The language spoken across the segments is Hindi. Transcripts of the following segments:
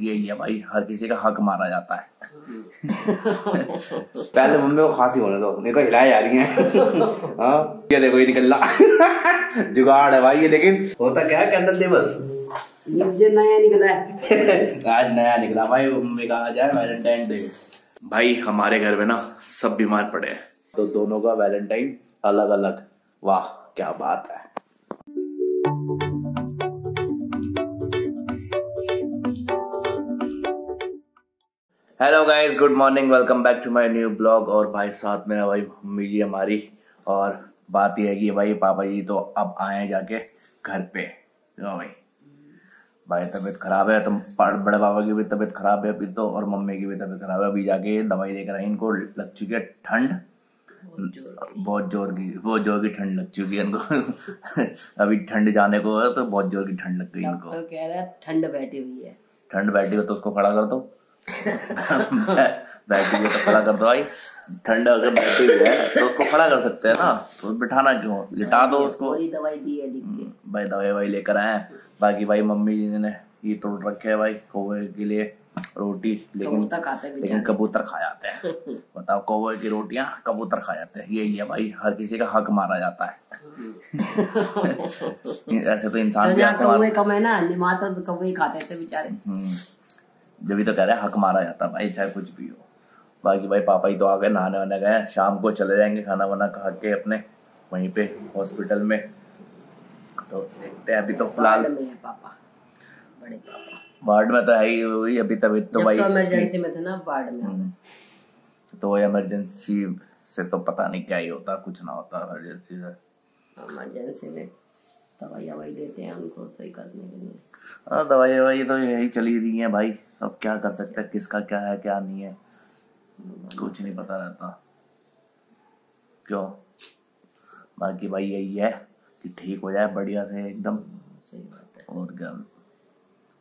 यही है भाई हर किसी का हक मारा जाता है। पहले मम्मी को खांसी होने दो नहीं तो हिलाए जा रही है। हाँ ये देखो ये निकल जुगाड़ है भाई ये लेकिन होता क्या है कैंडल बस मुझे नया निकला है। आज नया निकला। भाई मम्मी का आज है वैलेंटाइन डे भाई हमारे घर में ना सब बीमार पड़े हैं। तो दोनों का वैलेंटाइन अलग अलग वाह क्या बात है। Hello guys good morning welcome back to my new blog और भाई साथ में भाई मम्मी जी हमारी और बात यह है कि भाई पापा जी तो अब आए जाके घर पे। लो भाई। भाई तबीयत खराब है। तो बड़े पापा की भी तबीयत खराब है अभी तो और मम्मी की भी तबीयत खराब है। अभी जाके दवाई लेकर आए इनको लग चुकी है ठंड। बहुत ज़ोर की। बहुत ज़ोर की ठंड लग चुकी है इनको। अभी ठंड जाने को है तो बहुत ज़ोर की ठंड लग गई इनको। कह रहा है ठंड बैठी हुई है। ठंड बैठी हो तो उसको खड़ा कर दो। बैठी हुई तो खड़ा कर दो भाई। ठंड अगर बैठी हुई है तो उसको खड़ा कर सकते हैं ना। तो बिठाना क्यों? लिटा दो उसको। दवाई दी है के। भाई दवाई वही लेकर आए हैं। बाकी भाई मम्मी जी ने ये तोड़ रखे है भाई कौवे के लिए रोटी। लेकिन लेकिन कबूतर खा जाते हैं। बताओ कौवे की रोटियाँ कबूतर खा जाते हैं। यही है भाई हर किसी का हक मारा जाता है। ऐसे तो इंसान तो कौवे कम है ना निमाता तो कौवे खाते थे बेचारे। हम्म, जब तो कह रहे हैं हक मारा जाता है भाई चाहे कुछ भी हो। बाकी भाई पापा ही तो आ गए नहाने वहाने गए शाम को चले जाएँगे खाना वाना खा के अपने वहीं पे हॉस्पिटल में। तो देखते हैं अभी तो फ़िलहाल। पापा बड़े पापा। वार्ड में तो है ही हुई अभी तभी तो भाई तो इमरजेंसी में थे ना वार्ड में। हम्म। तो इमरजेंसी से तो पता नहीं क्या ही होता कुछ ना होता इमरजेंसी से। इमरजेंसी में दवाई ववाई देते हैं उनको सही करने के लिए। हाँ दवाई ववाई तो यही चली रही है भाई। अब क्या कर सकते हैं? किसका क्या है क्या नहीं है? कुछ नहीं पता रहता। क्यों? बाकी भाई यही है कि ठीक हो जाए बढ़िया से एकदम। सही बात है। और क्या?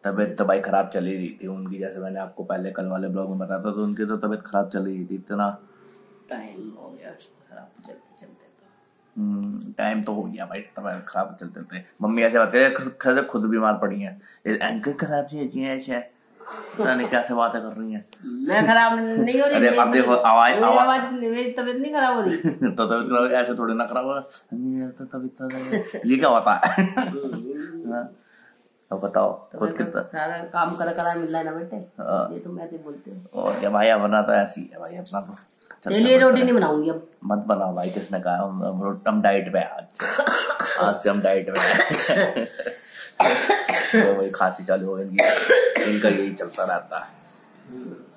तबीयत तो भाई खराब चली रही थी उनकी जैसे मैंने आपको पहले कल वाले ब्लॉग में बताया था तो उनकी तो तबीयत खराब चली रही थी इतना। टाइम हो गया खराब चलते चलते तो। हम्म, टाइम तो हो गया भाई तबीयत खराब चलते थे। मम्मी ऐसे बात करे खुद बीमार पड़ी है। एंकर खराब चाहिए है ऐसे। पता नहीं कैसे बातें कर रही हैं। मैं खराब नहीं हो रही अरे अब देखो आवाज़ आवाज़ मेरी तबीयत नहीं खराब हो रही। तो तबीयत खराब ऐसे थोड़ी ना खराब हो नहीं तो तबीयत तो- ये क्या होता है? हाँ, अब बताओ खुद तो कितना काम करा करा मिल रहा है ना बेटे? हाँ। ये तुम ऐसे बोलते हो। और क्या भाई अपना तो ऐसी है भाई अपना तो चलता तेरे लिए रोटी नहीं बनाऊँगी अब। मत बनाओ भाई किसने कहा हम हम डाइट पे आज आज से हम डाइट पे तो वही खांसी चालू हो इनकी। इनका यही चलता रहता है।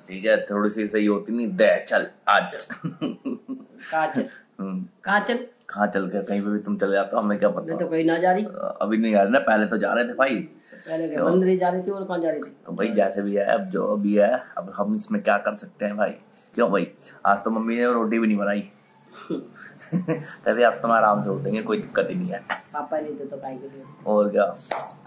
ठीक है थोड़ी सी सही होती नहीं दे चल आज कहाँ चल हम्म, कहाँ चल कहाँ चल के कहीं पे भी तुम चले जाते हो हमें क्या पता? तो कहीं ना जा रही। अभी नहीं जा रहे ना पहले तो जा रहे थे भाई। पहले क्या बंदरी जा रही थी और कहाँ जा रही थी? तो भाई जैसे भी है अब जो भी है अब हम इसमें क्या कर सकते हैं भाई? क्यों भाई? आज तो मम्मी ने रोटी भी नहीं बनाई। कहते अब तो हम आराम से उठेंगे कोई दिक्कत ही नहीं है। पापा नहीं थे तो खाई के। और क्या?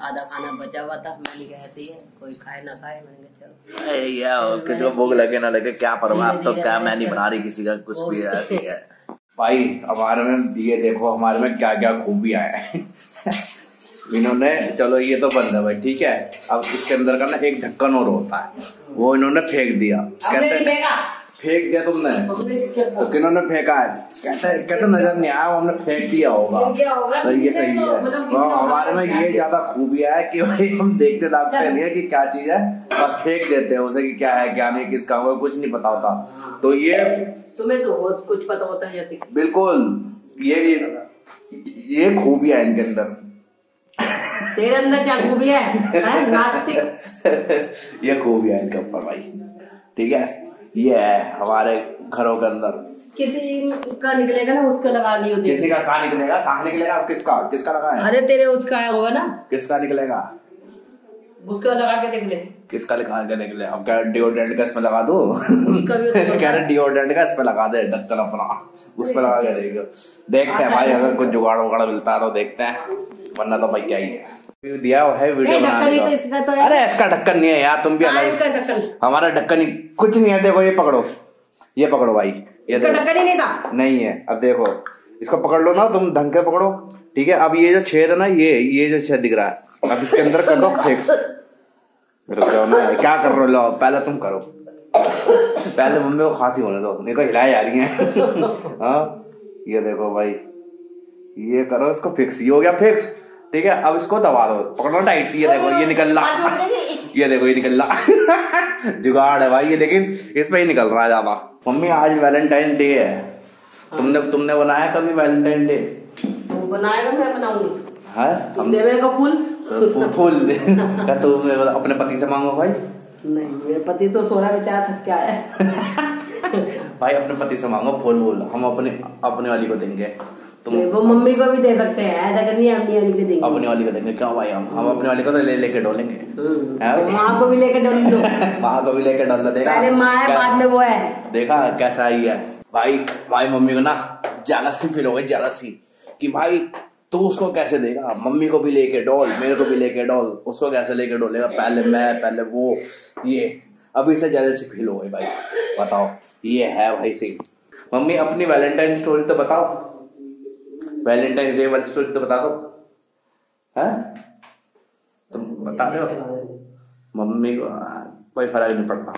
आधा खाना बचा हुआ था मैंने कहा ऐसे ही है कोई खाए ना खाए मैंने कहा चलो। अरे यार किसी को भूख लगे ना लगे क्या परवाह अब तो क्या मैं नहीं बना रही किसी का कुछ भी ऐसे ही। है भाई हमारे में ये देखो हमारे में क्या क्या खूबी है। इन्होंने चलो ये तो बंद है भाई ठीक है। अब इसके अंदर का ना एक ढक्कन और होता है वो इन्होंने फेंक दिया। कहते फेंका। फेंक दिया तुमने? तो किन्होंने फेंका है? कहते कहते नज़र नहीं आया वो हमने फेंक दिया होगा। तो ये सही तो है। तो हमारे में ये ज़्यादा खूबिया है कि भाई हम देखते दाखते नहीं है कि क्या चीज़ है और फेंक देते हैं उसे कि क्या है क्या नहीं किसका होगा कुछ नहीं पता होता। तो ये तुम्हें तो बहुत कुछ पता होता है जैसे बिल्कुल ये ये खूबिया है इनके अंदर। तेरे अंदर क्या खूबी है? नास्तिक। ये खूबिया है इनके ऊपर भाई। ठीक है? ये है हमारे घरों के अंदर। किसी का निकलेगा ना उसका लगा लियो किसी का कहा निकलेगा? कहा निकलेगा? अब किसका? किसका लगा है? अरे तेरे उसका आया होगा ना। किसका निकलेगा? उसका लगा के देख ले। किसका लिखा के निकले अब क्या डिओड्रेंट का इसमें लगा दो। उसका कह रहे डिओड्रेंट का इस पे लगा दे ढक्कन अपना। उस पे लगा के देखो। देखते हैं भाई अगर कुछ जुगाड़ वुगाड़ मिलता है तो देखते हैं वरना तो भाई क्या ही है। दिया है वीडियो बनाने का। तो इसका तो अरे इसका ढक्कन नहीं है यार तुम भी हाँ, हमारा ढक्कन ही कुछ नहीं है देखो ये पकड़ो। ये पकड़ो भाई ये ढक्कन ही नहीं था? नहीं है अब देखो। इसको पकड़ लो ना तुम ढंग के पकड़ो। ठीक है अब ये जो छेद है ना ये ये जो छेद दिख रहा है अब इसके अंदर कर दो फिक्स रुक जाओ ना क्या कर रहे हो? लो पहले तुम करो। पहले मम्मी को खांसी होने दो नहीं तो हिलाए जा रही है। हाँ ये देखो भाई ये करो इसको फिक्स ये हो गया फिक्स ठीक है अब इसको दबा दो। पकड़ो टाइट ये देखो ये निकल रहा। ये। देखो ये निकल रहा। जुगाड़ है भाई ये लेकिन इसमें ही निकल रहा है ज़्यादा मम्मी आज वैलेंटाइन डे है। तुमने तुमने बनाया कभी वैलेंटाइन डे तू बनाएगा मैं बनाऊँगी। है? तुम दे मेरे को फूल? फूल क्या तुम अपने पति से मांगो भाई? नहीं मेरे पति तो सोलह बेचारा थक के आया है। भाई अपने पति से मांगो फूल फूल। हम अपने अपने वाली को देंगे। तुम नहीं, वो मम्मी को भी दे सकते हैं ऐसा करनी है अपनी वाली को देंगे। अपने वाली को देंगे क्यों भाई हम? हम अपने वाली को तो ले लेके डोलेंगे। हम्म। तो माँ को भी लेकर डोल माँ को भी लेके डोल देखा? पहले माँ है बाद में वो है। देखा कैसा आई है। भाई भाई मम्मी को ना जालसी फील हो गई जालसी कि भाई तू उसको कैसे देगा? मम्मी को भी लेके डॉल मेरे को भी लेके डॉल उसको कैसे लेके डोलेगा? पहले मैं पहले वो ये। अभी से जालसी फील हो गई भाई। बताओ ये है भाई सिंह। मम्मी अपनी वैलेंटाइन स्टोरी तो बताओ। वैलेंटाइन डे वाली स्टोरी तो बता दो। है? तुम बता दो। मम्मी को कोई फ़र्क नहीं पड़ता।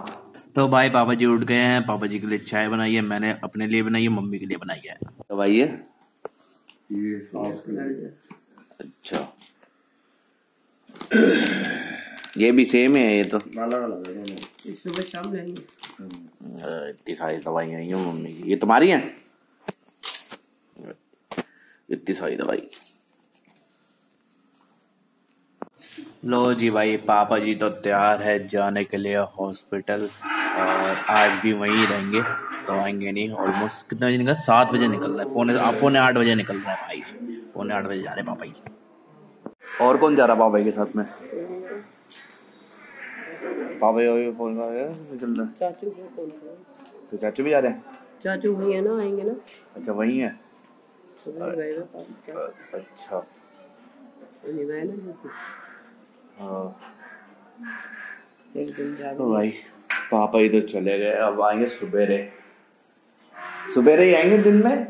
तो भाई पापा जी उठ गए हैं पापा जी के लिए चाय बनाई है मैंने अपने लिए बनाई है मम्मी के लिए बनाई है। तो भाई ये? ये सॉस अच्छा। ये भी सेम है ये तो। अलग अलग है। सुबह शाम लेंगे इतनी सारी दवाइयाँ हैं मम्मी की। ये तुम्हारी हैं? इतनी सारी दवाई लो जी भाई पापा जी तो तैयार है जाने के लिए हॉस्पिटल और आज भी वहीं रहेंगे तो आएँगे नहीं ऑलमोस्ट कितना बजे निकल? सात बजे निकल रहा है। पौने पौने आठ बजे निकल रहा है भाई। पौने आठ बजे जा रहे पापा जी। और कौन जा रहा पापा के साथ में? पापा जी फ़ोन कर रहे हैं, निकल रहे हैं। चाचू कौन करें? तो चाचू भी जा रहे हैं? चाचू वही है ना आएँगे ना? अच्छा वही है। अच्छा नहीं गए ना जैसे हाँ एक दिन जा तो भाई पापा तो चले गए अब आएँगे सुबेरे सुबेरे ही आएँगे दिन में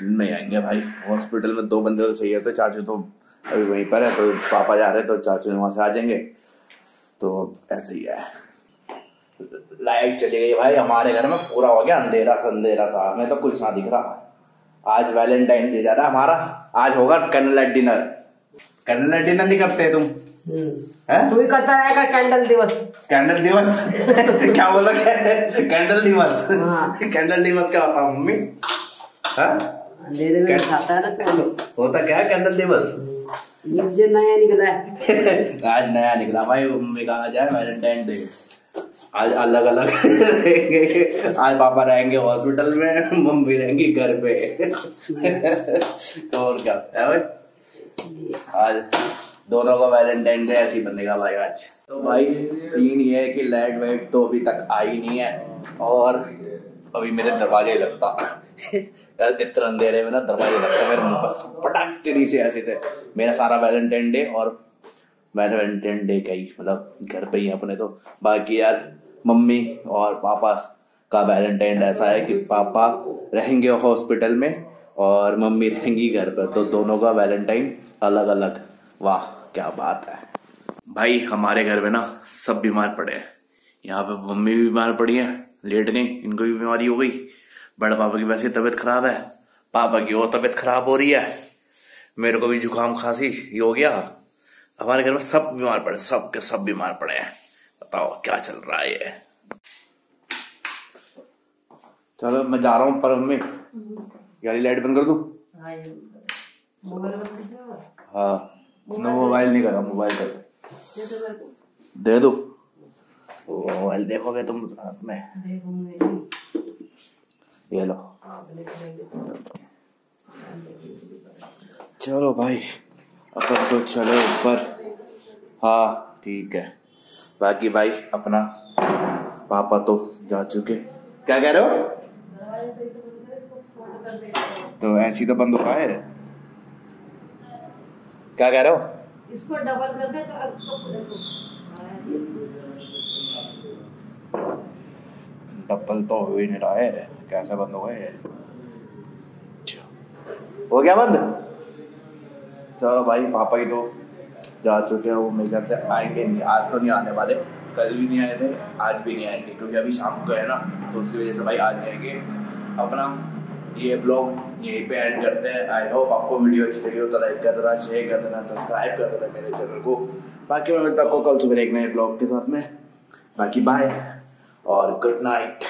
दिन में आएँगे भाई हॉस्पिटल में दो बंदे तो चाहिए थे चाचू तो अभी वहीं पर है तो पापा जा रहे हैं तो चाचू वहाँ से आ जाएँगे तो ऐसे ही है लाइट चली गई भाई हमारे घर में पूरा हो गया अंधेरा सा अंधेरा सा हमें तो कुछ ना दिख रहा आज वैलेंटाइन डे जा रहा है हमारा आज होगा candle light dinner candle light dinner नहीं करते तुम? तू भी करता रहेगा कैंडल दिवस। कैंडल दिवस? क्या बोला कैंडल दिवस। हाँ। कैंडल दिवस क्या होता है मम्मी? हाँ? खाता है ना होता क्या है कैंडल दिवस? मुझे नया निकला है। आज नया निकला भाई मम्मी का आज है वैलेंटाइन डे आज अलग अलग रहेंगे। आज पापा रहेंगे हॉस्पिटल में, मम्मी रहेंगी घर पे। तो और क्या, है भाई? आज दोनों का वैलेंटाइन डे ऐसे ही बनेगा भाई आज। तो भाई सीन ये है कि लाइट वाइट तो अभी तक आई नहीं है। और अभी मेरे दरवाजे लगता। इतना अंधेरे में ना दरवाजे लगता मेरे मुँह पर। पटाख के नीचे ऐसे थे। मेरा सारा वैलेंटाइन डे और वैलेंटाइन डे का ही मतलब घर पे ही अपने तो। बाकी यार, मम्मी और पापा का वैलेंटाइन ऐसा है कि पापा रहेंगे हॉस्पिटल में और मम्मी रहेंगी घर पर तो दोनों का वैलेंटाइन अलग अलग वाह, क्या बात है। भाई, हमारे घर में ना सब बीमार पड़े हैं। यहाँ पे मम्मी भी बीमार पड़ी है लेट गई, इनको भी बीमारी हो गई। बड़े पापा की वैसे तबीयत खराब है, पापा की और तबीयत खराब हो रही है। मेरे को भी जुकाम खांसी हो गया। हमारे घर में सब बीमार पड़े सब के सब बीमार पड़े हैं। बताओ क्या चल रहा है ये? चलो मैं जा रहा हूँ पर मम्मी। यारी लाइट बंद कर दूँ? हाँ मैं मोबाइल नहीं कर रहा मोबाइल कर दे। दो मोबाइल देखोगे तुम रात में? ये लो। चलो भाई। अपन तो चले ऊपर हाँ ठीक है। बाकी भाई अपना पापा तो जा चुके। क्या कह रहे हो? तो ऐसी तो बंद हो रहा है। क्या कह रहे हो? इसको डबल कर दे डबल तो हो ही नहीं रहा है। कैसे बंद हो गए? अच्छा। हो गया बंद? चलो भाई, पापा ही तो जा चुके हैं, वो मेरे ख्याल से आएँगे नहीं, आज तो नहीं आने वाले। कल भी नहीं आए थे, आज भी नहीं आएँगे, क्योंकि अभी शाम को है ना तो उसकी वजह से भाई आज जाएँगे अपना ये ब्लॉग यहीं पे एंड करते हैं। आई होप आपको वीडियो अच्छी लगी हो तो लाइक कर देना शेयर कर देना सब्सक्राइब कर देना मेरे चैनल को। बाकी मैं मिलता आपको कल सुबह एक नए ब्लॉग के साथ में। बाकी बाय और गुड नाइट